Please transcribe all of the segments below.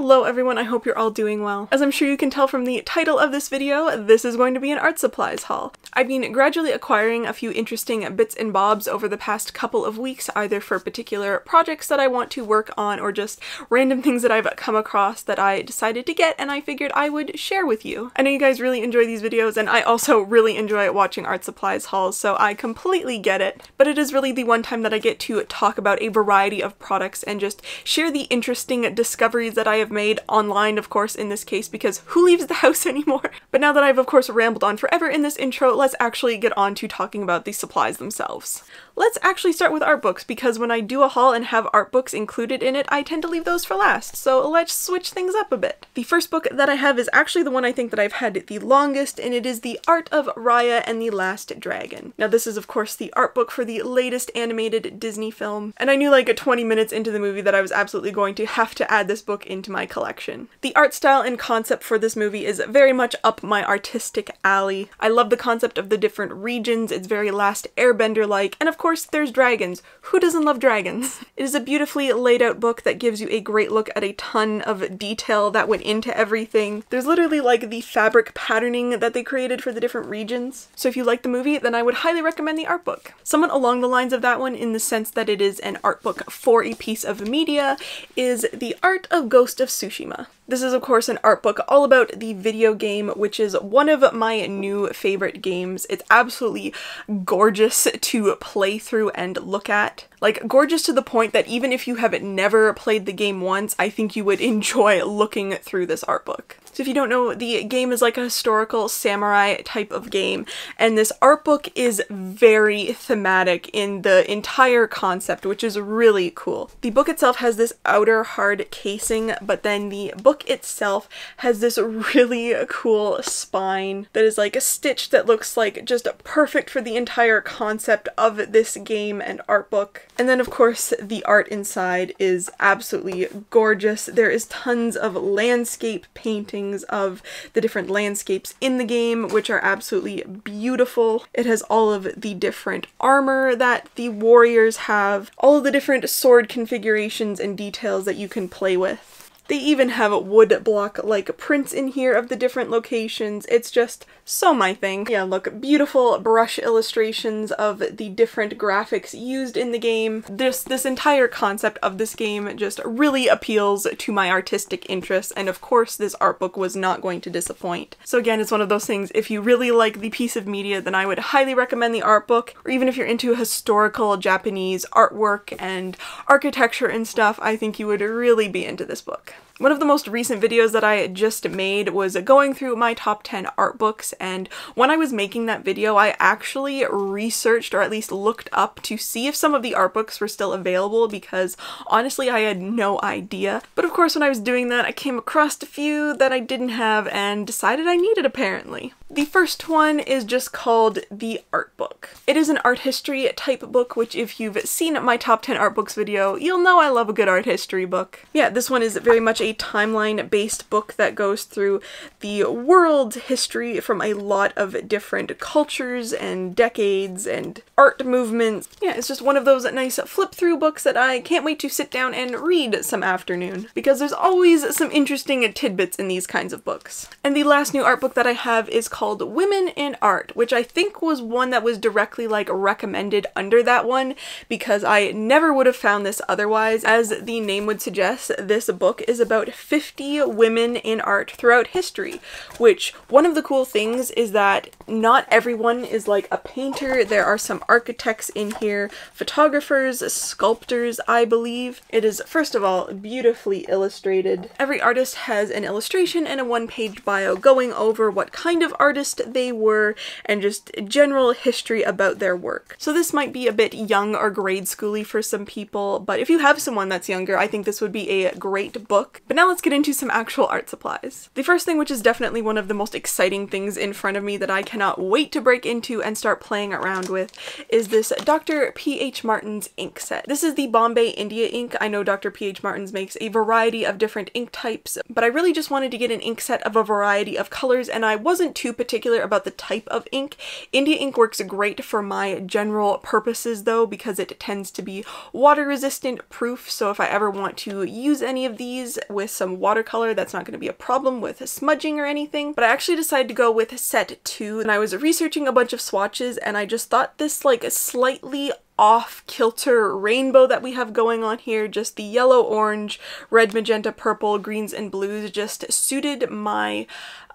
Hello everyone, I hope you're all doing well. As I'm sure you can tell from the title of this video, this is going to be an art supplies haul. I've been gradually acquiring a few interesting bits and bobs over the past couple of weeks, either for particular projects that I want to work on or just random things that I've come across that I decided to get and I figured I would share with you. I know you guys really enjoy these videos and I also really enjoy watching art supplies hauls, so I completely get it, but it is really the one time that I get to talk about a variety of products and just share the interesting discoveries that I have made online, of course, in this case, because who leaves the house anymore? But now that I've, of course, rambled on forever in this intro, let's actually get on to talking about the supplies themselves. Let's actually start with art books, because when I do a haul and have art books included in it, I tend to leave those for last, so let's switch things up a bit. The first book that I have is actually the one I think that I've had the longest, and it is The Art of Raya and the Last Dragon. Now this is of course the art book for the latest animated Disney film, and I knew like 20 minutes into the movie that I was absolutely going to have to add this book into my collection. The art style and concept for this movie is very much up my artistic alley. I love the concept of the different regions, it's very Last Airbender-like, and of course there's dragons. Who doesn't love dragons? It is a beautifully laid out book that gives you a great look at a ton of detail that went into everything. There's literally like the fabric patterning that they created for the different regions. So if you like the movie, then I would highly recommend the art book. Somewhat along the lines of that one in the sense that it is an art book for a piece of media is The Art of Ghost of Tsushima. This is of course an art book all about the video game, which is one of my new favorite games. It's absolutely gorgeous to play through and look at. Like, gorgeous to the point that even if you have never played the game once, I think you would enjoy looking through this art book. So if you don't know, the game is like a historical samurai type of game, and this art book is very thematic in the entire concept, which is really cool. The book itself has this outer hard casing, but then the book itself has this really cool spine that is like a stitch that looks like just perfect for the entire concept of this game and art book. And then of course the art inside is absolutely gorgeous. There is tons of landscape paintings of the different landscapes in the game, which are absolutely beautiful. It has all of the different armor that the warriors have, all of the different sword configurations and details that you can play with. They even have wood block like prints in here of the different locations. It's just so my thing. Yeah, look, beautiful brush illustrations of the different graphics used in the game. This, this entire concept of this game just really appeals to my artistic interests, and of course this art book was not going to disappoint. So again, it's one of those things, if you really like the piece of media, then I would highly recommend the art book, or even if you're into historical Japanese artwork and architecture and stuff, I think you would really be into this book. One of the most recent videos that I just made was going through my top 10 art books and when I was making that video I actually researched or at least looked up to see if some of the art books were still available because honestly I had no idea. But of course when I was doing that I came across a few that I didn't have and decided I needed apparently. The first one is just called The Art Book. It is an art history type book, which if you've seen my top 10 art books video, you'll know I love a good art history book. Yeah, this one is very much a timeline-based book that goes through the world history from a lot of different cultures and decades and art movements. Yeah, it's just one of those nice flip-through books that I can't wait to sit down and read some afternoon, because there's always some interesting tidbits in these kinds of books. And the last new art book that I have is called Women in Art, which I think was one that was directly like recommended under that one because I never would have found this otherwise. As the name would suggest, this book is about 50 women in art throughout history, which one of the cool things is that not everyone is like a painter. There are some architects in here, photographers, sculptors, I believe. It is, first of all, beautifully illustrated. Every artist has an illustration and a one-page bio going over what kind of art artist they were and just general history about their work. So this might be a bit young or grade schooly for some people, but if you have someone that's younger, I think this would be a great book. But now let's get into some actual art supplies. The first thing, which is definitely one of the most exciting things in front of me that I cannot wait to break into and start playing around with, is this Dr. P.H. Martin's ink set. This is the Bombay India ink. I know Dr. P.H. Martin's makes a variety of different ink types, but I really just wanted to get an ink set of a variety of colors and I wasn't too particular about the type of ink. India ink works great for my general purposes though because it tends to be water resistant proof so if I ever want to use any of these with some watercolor. That's not going to be a problem with smudging or anything. But I actually decided to go with set two and I was researching a bunch of swatches and I just thought this like slightly off kilter rainbow that we have going on here, just the yellow, orange, red, magenta, purple, greens, and blues just suited my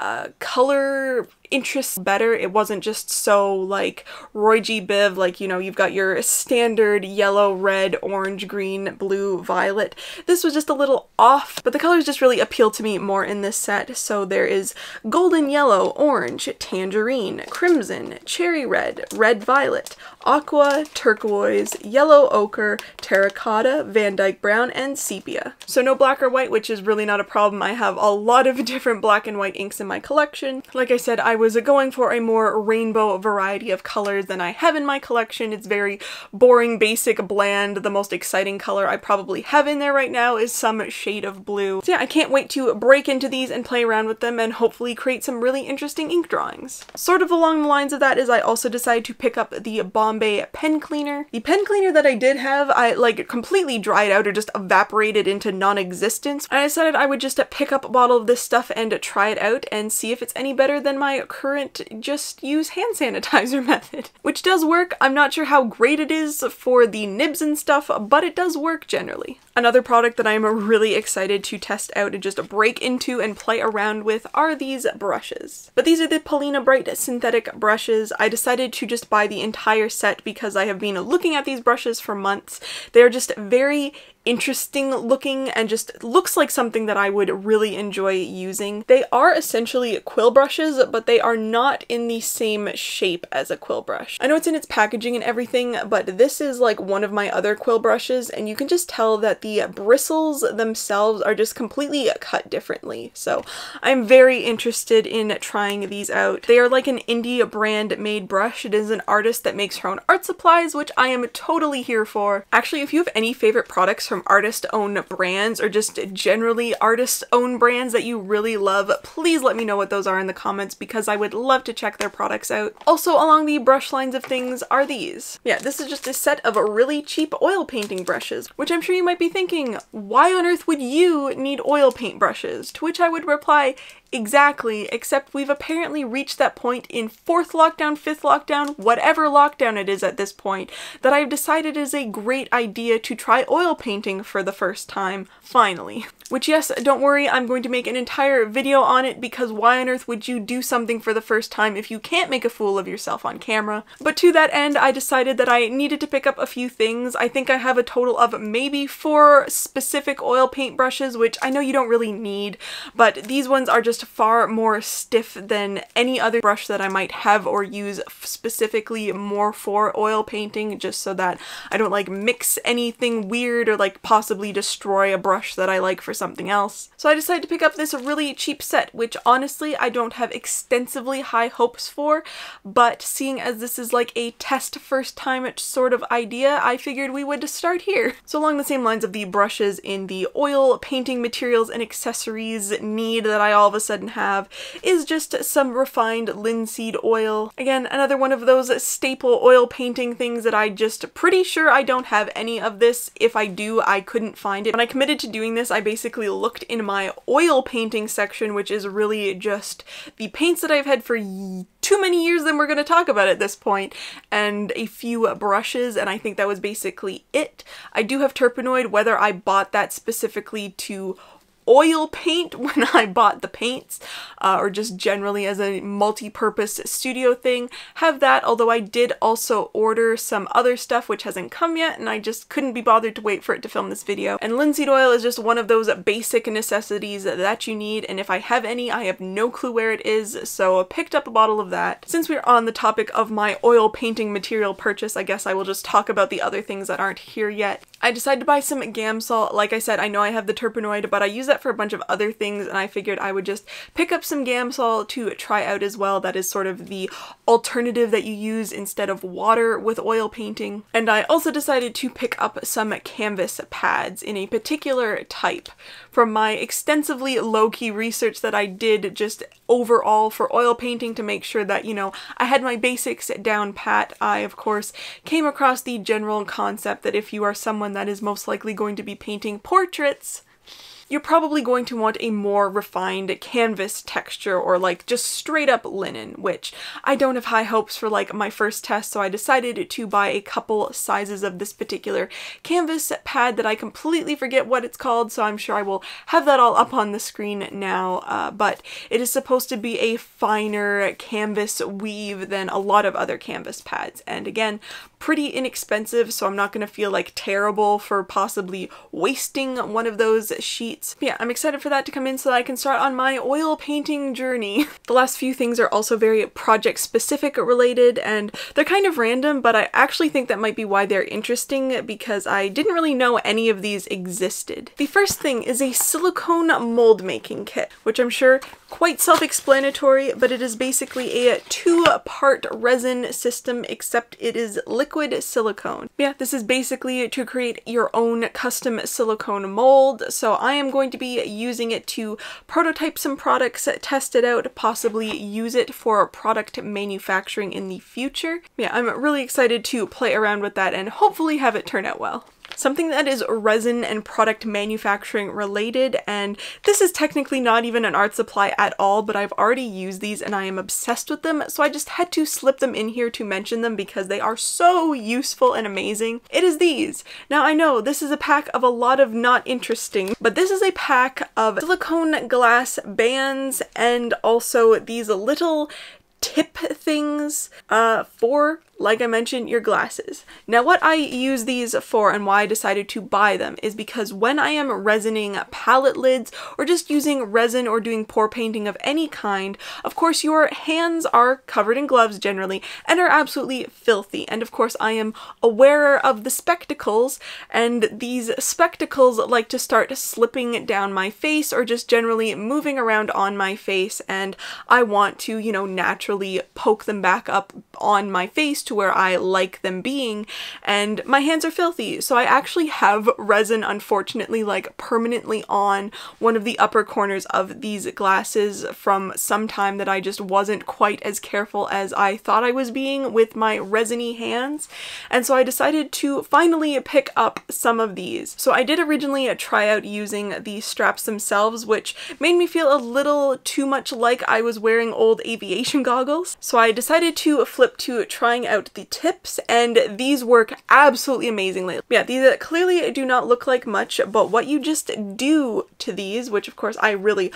uh, color interests better. It wasn't just so like Roy G. Biv, like, you know, you've got your standard yellow, red, orange, green, blue, violet. This was just a little off, but the colors just really appeal to me more in this set. So there is golden yellow, orange, tangerine, crimson, cherry red, red violet, aqua, turquoise, yellow ochre, terracotta, Van Dyke brown, and sepia. So no black or white, which is really not a problem. I have a lot of different black and white inks in my collection. Like I said, I was going for a more rainbow variety of colors than I have in my collection. It's very boring, basic, bland. The most exciting color I probably have in there right now is some shade of blue. So yeah, I can't wait to break into these and play around with them and hopefully create some really interesting ink drawings. Sort of along the lines of that is I also decided to pick up the Bombay pen cleaner. The pen cleaner that I did have, I like completely dried out or just evaporated into non-existence. I decided I would just pick up a bottle of this stuff and try it out and see if it's any better than my current just use hand sanitizer method, which does work. I'm not sure how great it is for the nibs and stuff, but it does work generally. Another product that I'm really excited to test out and just break into and play around with are these brushes. But these are the Polina Bright synthetic brushes. I decided to just buy the entire set because I have been looking at these brushes for months. They're just very interesting looking and just looks like something that I would really enjoy using. They are essentially quill brushes, but they are not in the same shape as a quill brush. I know it's in its packaging and everything, but this is like one of my other quill brushes and you can just tell that the bristles themselves are just completely cut differently. So I'm very interested in trying these out. They are like an indie brand made brush. It is an artist that makes her own art supplies, which I am totally here for. Actually, if you have any favorite products from artist-owned brands or just generally artist-owned brands that you really love, please let me know what those are in the comments because I would love to check their products out. Also along the brush lines of things are these. Yeah, this is just a set of really cheap oil painting brushes, which I'm sure you might be thinking, why on earth would you need oil paint brushes? To which I would reply, Exactly, except we've apparently reached that point in fourth lockdown, fifth lockdown, whatever lockdown it is at this point, that I've decided is a great idea to try oil painting for the first time, finally. Which yes, don't worry, I'm going to make an entire video on it because why on earth would you do something for the first time if you can't make a fool of yourself on camera? But to that end, I decided that I needed to pick up a few things. I think I have a total of maybe four specific oil paint brushes, which I know you don't really need, but these ones are just far more stiff than any other brush that I might have or use specifically more for oil painting, just so that I don't like mix anything weird or like possibly destroy a brush that I like for something else. So I decided to pick up this really cheap set, which honestly I don't have extensively high hopes for, but seeing as this is like a test first time sort of idea, I figured we would start here. So along the same lines of the brushes in the oil painting materials and accessories need that I all of a sudden have is just some refined linseed oil. Again, another one of those staple oil painting things that I just pretty sure I don't have any of this. If I do, I couldn't find it. When I committed to doing this, I basically basically looked in my oil painting section, which is really just the paints that I've had for too many years than we're going to talk about at this point, and a few brushes, and I think that was basically it. I do have Turpenoid, whether I bought that specifically to oil paint when I bought the paints uh, or just generally as a multi-purpose studio thing have that although I did also order some other stuff which hasn't come yet and I just couldn't be bothered to wait for it to film this video and linseed oil is just one of those basic necessities that you need and if I have any I have no clue where it is so I picked up a bottle of that. Since we're on the topic of my oil painting material purchase I guess I will just talk about the other things that aren't here yet. I decided to buy some Gamsol. Like I said, I know I have the Turpenoid, but I use that for a bunch of other things, and I figured I would just pick up some Gamsol to try out as well. That is sort of the alternative that you use instead of water with oil painting. And I also decided to pick up some canvas pads in a particular type from my extensively low-key research that I did just overall for oil painting to make sure that, you know, I had my basics down pat. I, of course, came across the general concept that if you are someone that is most likely going to be painting portraits, you're probably going to want a more refined canvas texture or like just straight up linen, which I don't have high hopes for like my first test, so I decided to buy a couple sizes of this particular canvas pad that I completely forget what it's called, so I'm sure I will have that all up on the screen now, uh, but it is supposed to be a finer canvas weave than a lot of other canvas pads, and again, pretty inexpensive, so I'm not going to feel like terrible for possibly wasting one of those sheets. But yeah, I'm excited for that to come in so that I can start on my oil painting journey. the last few things are also very project specific related and they're kind of random, but I actually think that might be why they're interesting because I didn't really know any of these existed. The first thing is a silicone mold making kit, which I'm sure quite self-explanatory, but it is basically a two-part resin system except it is liquid liquid silicone. Yeah, this is basically to create your own custom silicone mold. So I am going to be using it to prototype some products, test it out, possibly use it for product manufacturing in the future. Yeah, I'm really excited to play around with that and hopefully have it turn out well something that is resin and product manufacturing related and this is technically not even an art supply at all but I've already used these and I am obsessed with them so I just had to slip them in here to mention them because they are so useful and amazing. It is these. Now I know this is a pack of a lot of not interesting but this is a pack of silicone glass bands and also these little tip things uh, for like I mentioned, your glasses. Now what I use these for and why I decided to buy them is because when I am resining palette lids or just using resin or doing pour painting of any kind, of course your hands are covered in gloves generally and are absolutely filthy. And of course I am aware of the spectacles and these spectacles like to start slipping down my face or just generally moving around on my face and I want to, you know, naturally poke them back up on my face to where I like them being and my hands are filthy so I actually have resin unfortunately like permanently on one of the upper corners of these glasses from some time that I just wasn't quite as careful as I thought I was being with my resiny hands and so I decided to finally pick up some of these. So I did originally try out using the straps themselves which made me feel a little too much like I was wearing old aviation goggles so I decided to flip to trying out the tips and these work absolutely amazingly. Yeah, these uh, clearly do not look like much, but what you just do to these, which of course I really,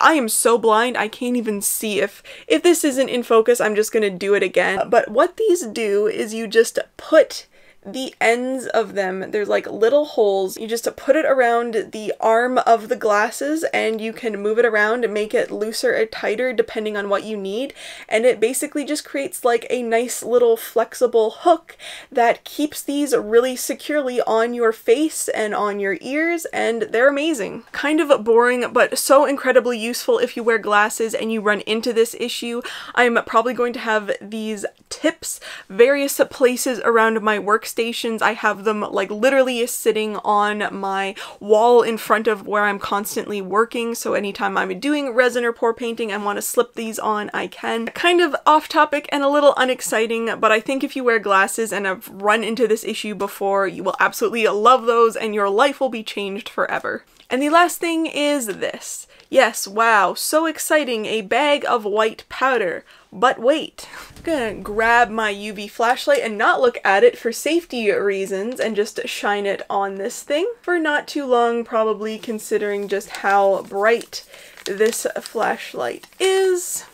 I am so blind, I can't even see if, if this isn't in focus, I'm just gonna do it again. But what these do is you just put the ends of them, there's like little holes. You just put it around the arm of the glasses and you can move it around and make it looser or tighter depending on what you need. And it basically just creates like a nice little flexible hook that keeps these really securely on your face and on your ears and they're amazing. Kind of boring but so incredibly useful if you wear glasses and you run into this issue. I'm probably going to have these tips various places around my work workstations. I have them like literally sitting on my wall in front of where I'm constantly working. So anytime I'm doing resin or pour painting and want to slip these on, I can. Kind of off topic and a little unexciting, but I think if you wear glasses and have run into this issue before, you will absolutely love those and your life will be changed forever. And the last thing is this. Yes, wow, so exciting, a bag of white powder. But wait, I'm gonna grab my UV flashlight and not look at it for safety reasons and just shine it on this thing for not too long, probably considering just how bright this flashlight is.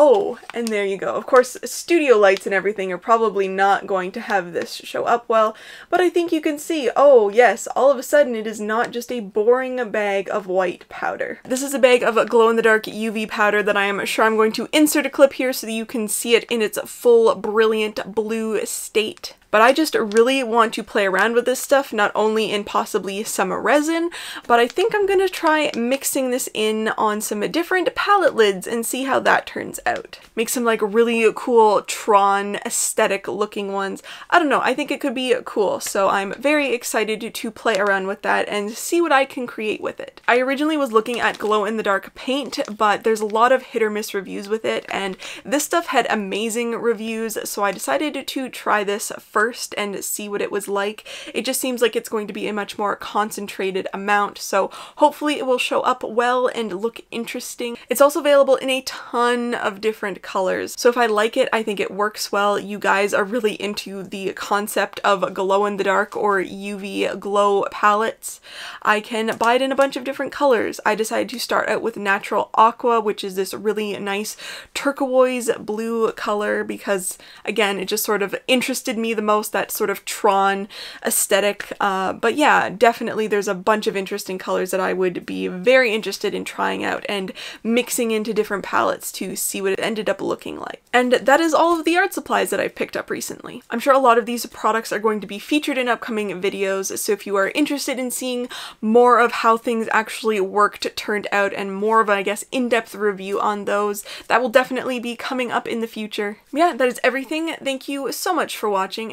Oh, and there you go. Of course, studio lights and everything are probably not going to have this show up well, but I think you can see, oh yes, all of a sudden it is not just a boring bag of white powder. This is a bag of glow-in-the-dark UV powder that I am sure I'm going to insert a clip here so that you can see it in its full brilliant blue state. But I just really want to play around with this stuff, not only in possibly some resin, but I think I'm going to try mixing this in on some different palette lids and see how that turns out. Make some like really cool Tron aesthetic looking ones. I don't know, I think it could be cool, so I'm very excited to play around with that and see what I can create with it. I originally was looking at glow-in-the-dark paint, but there's a lot of hit or miss reviews with it, and this stuff had amazing reviews, so I decided to try this first first and see what it was like. It just seems like it's going to be a much more concentrated amount, so hopefully it will show up well and look interesting. It's also available in a ton of different colors, so if I like it, I think it works well. You guys are really into the concept of glow-in-the-dark or UV glow palettes. I can buy it in a bunch of different colors. I decided to start out with Natural Aqua, which is this really nice turquoise blue color because, again, it just sort of interested me the most, that sort of Tron aesthetic. Uh, but yeah, definitely there's a bunch of interesting colors that I would be very interested in trying out and mixing into different palettes to see what it ended up looking like. And that is all of the art supplies that I've picked up recently. I'm sure a lot of these products are going to be featured in upcoming videos, so if you are interested in seeing more of how things actually worked, turned out, and more of, I guess, in-depth review on those, that will definitely be coming up in the future. Yeah, that is everything. Thank you so much for watching,